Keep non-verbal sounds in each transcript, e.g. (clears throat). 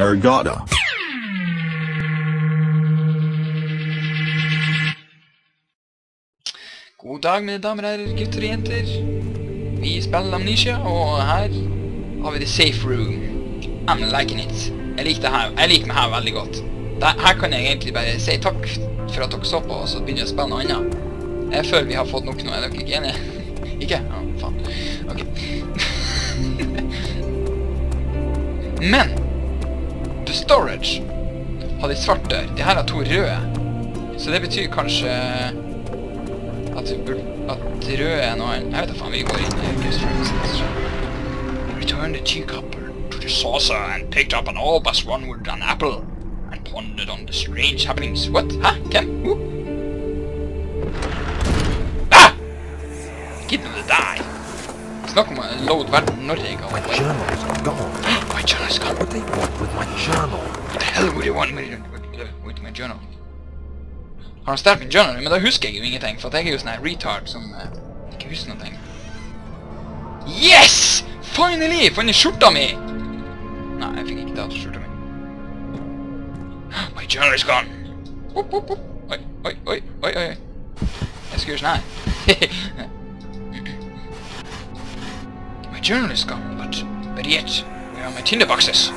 Nergata. God dag, mine damer og herrer, gutter og jenter. Vi spiller Amnesia, og her har vi The Safe Room. I'm liking it. Jeg liker, det her. jeg liker meg her veldig godt. Her kan jeg egentlig bare si takk for at dere så på, og så begynner jeg å spille noe annet. Jeg føler vi har fått nok nå, er dere ikke enige? (laughs) ikke? Ja, faen. Ok. (laughs) Men, Storage har de svarte. De her har to røde. Så det betyr kanskje at, at rød er. Jeg vet faen, vi går inn Return the teacupper to the saucer and picked up an albus one with an apple and pondered on the strange happenings. What? Hæ? Hvem? Who? Ah! Give them to die. Snakk om å load verden når jeg går. My journal is gone. My journal is gone. What do they want with my journal? What the hell would you want me with, with my journal? Har han stjålet min journal? Men da husker jeg jo ingenting, for at jeg er jo sånn her retard som eh, ikke husker noe. Yes! Finally! Funnet skjorta mi! Nei, jeg fikk ikke tatt skjorta mi. My journal is gone! Opp, opp, opp. Oi, oi, oi, oi, oi. Jeg skal gjøre sånn her. my journal is gone, but, but yet, where are my tinderboxes?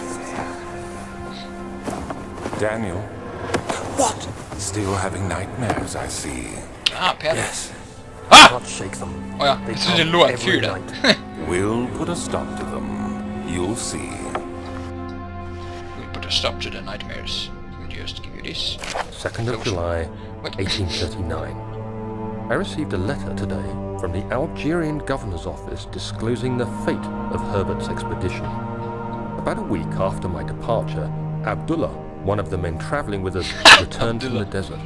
Daniel, What? still having nightmares, I see. Ah, Peder. Yes. Ah! Can't shake them. Å ja, They jeg trodde det come lå every night. (laughs) We'll put a stop to them. You'll see. We'll put a stop to the nightmares. We'll just give you this. 2nd of July, What? 1839. I received a letter today from the Algerian governor's office disclosing the fate of Herbert's expedition. About a week after my departure, Abdullah, one of the men traveling with us, (laughs) returned from the desert.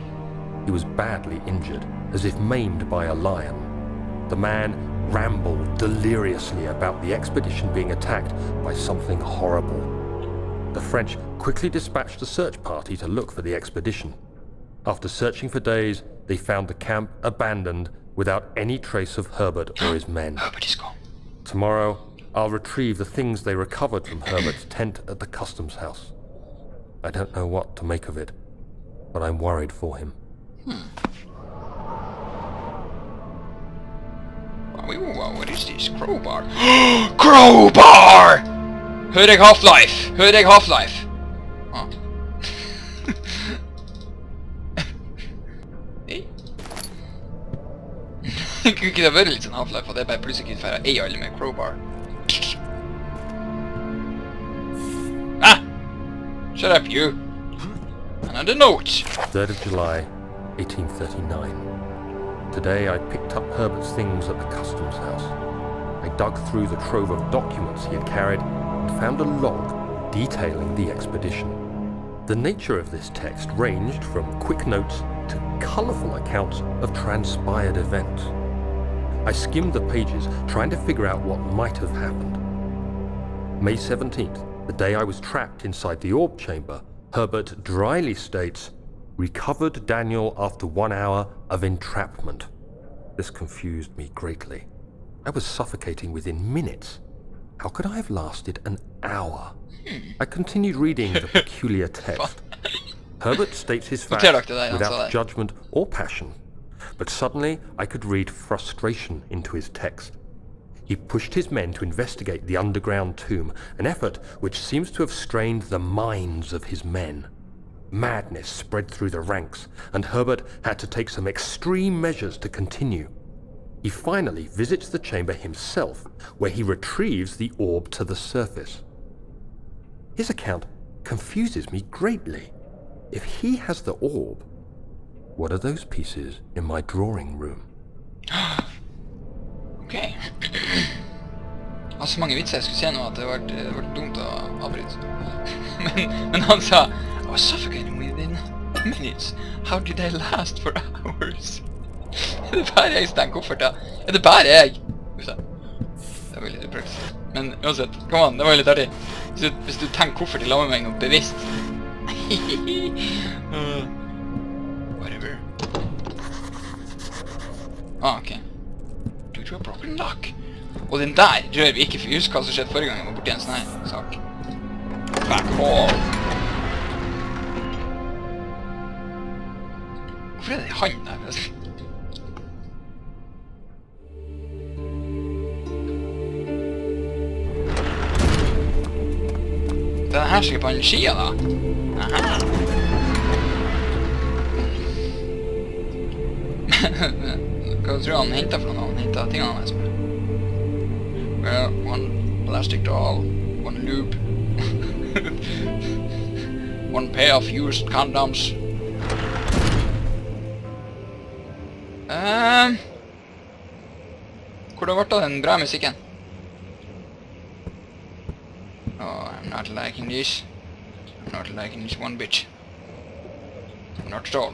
He was badly injured, as if maimed by a lion. The man rambled deliriously about the expedition being attacked by something horrible. The French quickly dispatched a search party to look for the expedition. After searching for days, they found the camp abandoned without any trace of Herbert or his men. (gasps) Herbert is gone. Tomorrow, I'll retrieve the things they recovered from Herbert's tent at the customs house. I don't know what to make of it, but I'm worried for him. Wow, wow, what is this? Crowbar? (gasps) Crowbar! Hører Half-Life? Hører Half-Life? Hei. Kunne ikke det vært litt sånn Half-Life, at jeg bare plutselig kunne fære ei alle med crowbar? Shut up, you! And Another note! 3rd of July, 1839. Today I picked up Herbert's things at the customs house. I dug through the trove of documents he had carried and found a log detailing the expedition. The nature of this text ranged from quick notes to colourful accounts of transpired events. I skimmed the pages trying to figure out what might have happened. May 17th, the day I was trapped inside the orb chamber, Herbert dryly states, recovered Daniel after one hour of entrapment. This confused me greatly. I was suffocating within minutes. How could I have lasted an hour? I continued reading the (laughs) peculiar text. Herbert states his facts Noterer dere det, han sa without judgment or passion. But suddenly I could read frustration into his text. He pushed his men to investigate the underground tomb, an effort which seems to have strained the minds of his men. Madness spread through the ranks, and Herbert had to take some extreme measures to continue. He finally visits the chamber himself, where he retrieves the orb to the surface. His account confuses me greatly. If he has the orb, what are those pieces in my drawing room? (gasps) Ok. (clears throat) Jeg har så mange vitser jeg skulle se nå at det ble, vært dumt å avbryte. (laughs) Men, han sa I was suffocating within minutes. How did I last for hours? (laughs) Er det bare jeg som tenker. Er det bare jeg? Uff. Det var litt upraktisk. Men uansett, kom an, det var jo litt artig. Hvis du, tenker koffert i lag med meg gang bevisst. (laughs) Uh, Whatever. Ah, ok. Due to a broken lock. Og den der rører vi ikke, for husk hva som skjedde forrige gang jeg var borti en sånn her sak. back hall. Hvorfor er det han der? Den her sikkert på en skia, da. Aha. (laughs) Hva tror du han hentet for noe? Han hentet tingene hans Well, one plastic doll, one loop, (laughs) one pair of used condoms. Um, hvor det ble av den bra? Oh, I'm not liking this. I'm not liking this one bit. Not at all.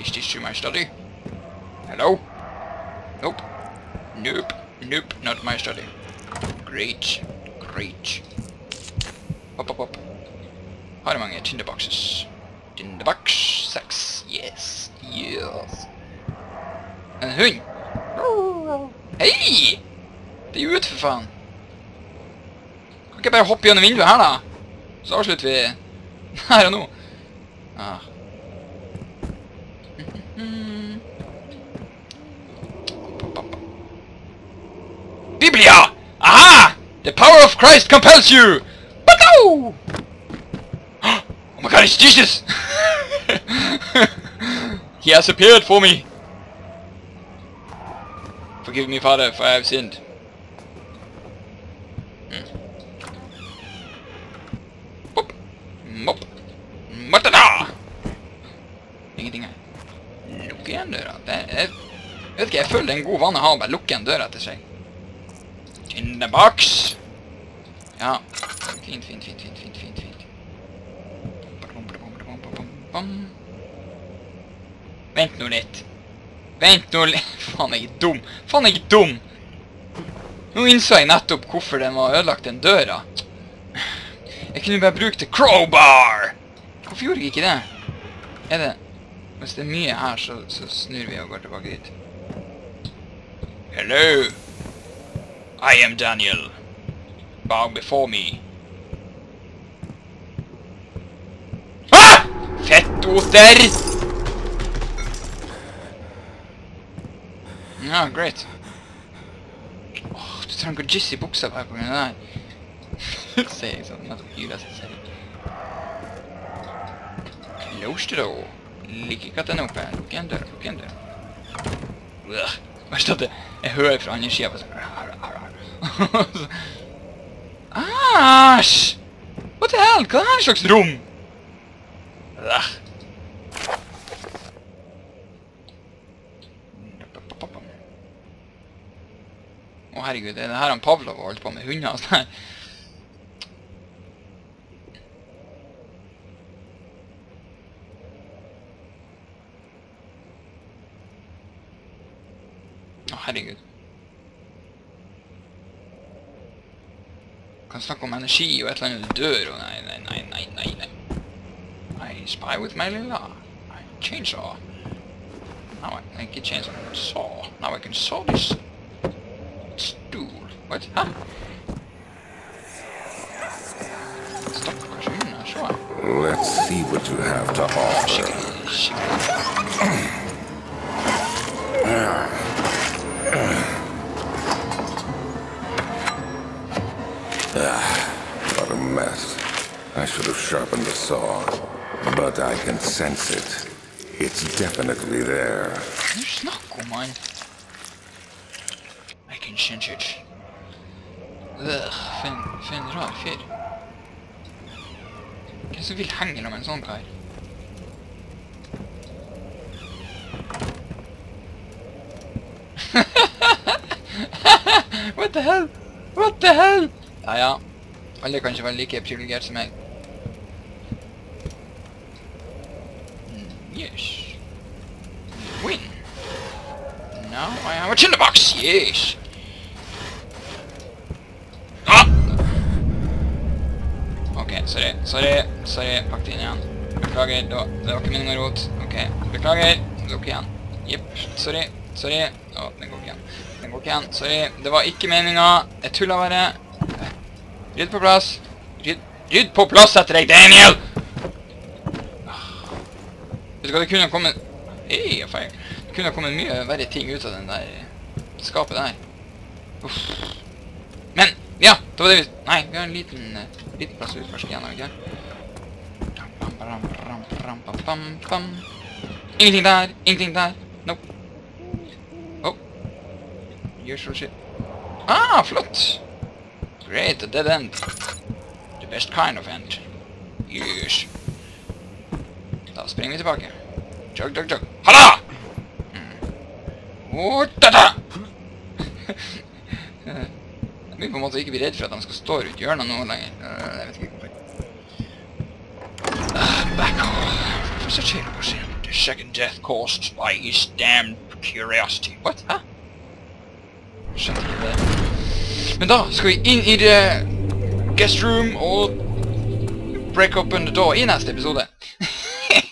Is this to my study? Hello? Nope. Nope. Nope, not my study. Great. Great. Up, up, up. Har mange tinderboxes? Tinderbox sex. Yes. Yes. En hund. Hei! Det er ut, for faen. Kan ikke jeg bare hoppe gjennom vinduet her, da? Så avslutter vi her og nå. Ah. Power of Christ compels you! Bago! Oh my god, it's Jesus! (laughs) he has appeared for me! Forgive me, Father, for I have sinned. Hmm. Boop. Mopp. Matata! Ingenting her. Lukk igjen døra. Det er, jeg. In the box! Fint, fint, fint, fint, fint, fint, fint. Vent nå litt. Vent nå litt. (laughs) Faen, jeg er dum. Faen, jeg er dum! Nå innså jeg nettopp hvorfor den var ødelagt, den døra. Jeg kunne bare brukt det crowbar! Hvorfor gjorde jeg ikke det? Er det... Hvis det er mye her, så, så snur vi og går tilbake dit. Hello! I am Daniel. Bow before me. Ah! Fettoter! Ja, great. Åh, du trenger ikke å jisse i buksa på grunn av det her. Sier jeg sånn, nettopp hyler seg selv. Close the door. Liker ikke at den er oppe. Lukk igjen døra, lukk igjen døra. Ugh. Verst at jeg hører fra andre siden på sånn... (laughs) Æsj! What the hell? Hva er det her slags rom? Å herregud, er det her han Pavlov holdt på med hunder og sånn her? Å herregud. Kan snakke om energi og et eller annet dør og nei, nei, nei, nei, nei, Spy with my. I chainsaw. Now I, I get chainsaw. Saw. Now I can saw this stool. What? Huh? Stop cartoon, sure. Let's see what you have to offer. Shiki, shiki. Ah, what a mess. I should have sharpened the saw. But I can sense it. It's definitely there. Er snakker om, mann? I can sense it. Ugh, en rar fyr. Hvem som vil henge med en sånn kar? What the hell? What the hell? Ja, ja. Alle kan ikke være like privilegert som meg. Yes. Win. Now I have a tinderbox. Yes. Ah! Ok, sorry, sorry, sorry. Pakk det inn igjen. Beklager, det var, ikke meningen å rote. Ok, beklager. Lukk igjen. Jepp, sorry, sorry. Å, den går ikke igjen. Den går ikke igjen. Sorry, det var ikke meningen. Jeg tuller bare. Rydd på plass. Rydd på plass etter deg, Daniel! Vet du hva, det kunne kommet... Jeg feil. Det kunne kommet mye verre ting ut av den der skapet der. Uff. Men, ja, det var det vi... Nei, vi har en liten, eh, liten plass ut først igjen, har vi ikke? Ingenting der, ingenting der. Nope. Oh. Usual shit. Ah, flott! Great, a dead end. The best kind of end. Yes. Da springer vi tilbake. Jog, jog, jog. Halla! Mm. Da, da! Jeg blir på en måte ikke bli redd for at de skal stå rundt hjørnet nå lenger. Uh, Jeg vet ikke hvorfor. off. back home. Professor Taylor was in. The second death caused by his damned curiosity. What? Hæ? Skjønte ikke det. Men da skal vi inn i det guest room og break open the door i neste episode.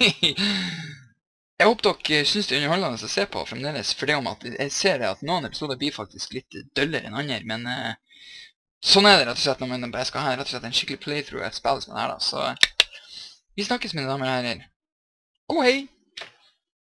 (laughs) jeg håper dere syns det er underholdende å se på fremdeles, for det om at jeg ser at noen episoder blir faktisk litt døllere enn andre, men eh, sånn er det rett og slett når man skal ha rett og slett en skikkelig playthrough av et spill som det her da, så vi snakkes mine damer og herrer. Oh hei!